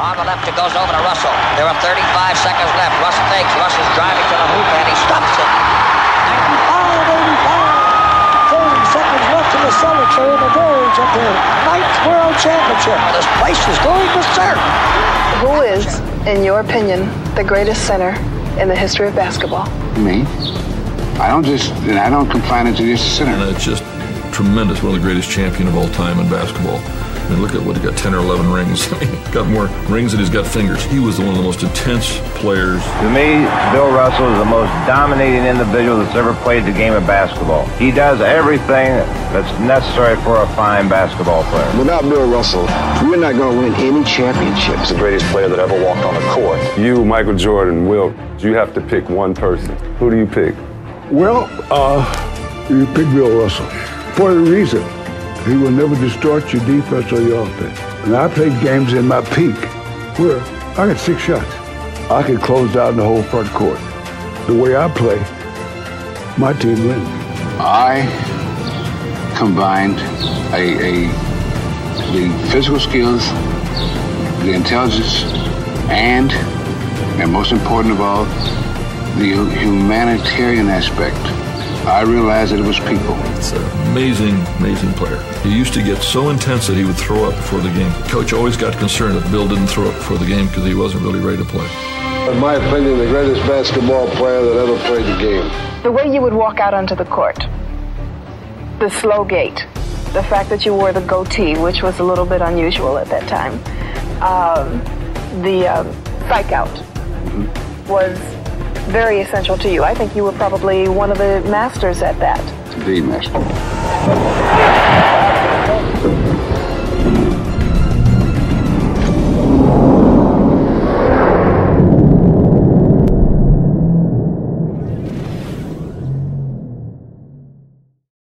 On the left, it goes over to Russell. There are 35 seconds left. Russ fakes. Russ is driving to the hoop, and he stops it. 95, 85. 30 seconds left in the Celtics are in the verge of their ninth world championship. This place is going berserk. Who is, in your opinion, the greatest center in the history of basketball? Me? I don't just, I don't confine it to just a center. And it's just tremendous. One of the greatest champion of all time in basketball. I mean, look at what he got 10 or 11 rings. I mean, got more rings than he's got fingers. He was one of the most intense players. To me, Bill Russell is the most dominating individual that's ever played the game of basketball. He does everything that's necessary for a fine basketball player. Without Bill Russell, we're not going to win any championships. The greatest player that ever walked on the court. You, Michael Jordan, Wilt, you have to pick one person. Who do you pick? Well, uh, you pick Bill Russell for a reason. He will never distort your defense or your offense. And I played games in my peak where I got six shots. I could close down the whole front court. The way I play, my team wins. I combined a, a the physical skills, the intelligence, and, and most important of all, the humanitarian aspect. I realized that it was people. It's an amazing, amazing player. He used to get so intense that he would throw up before the game. Coach always got concerned that Bill didn't throw up before the game because he wasn't really ready to play. In my opinion, the greatest basketball player that ever played the game. The way you would walk out onto the court, the slow gait, the fact that you wore the goatee, which was a little bit unusual at that time, um, the um, psych out was very essential to you. I think you were probably one of the masters at that. The master.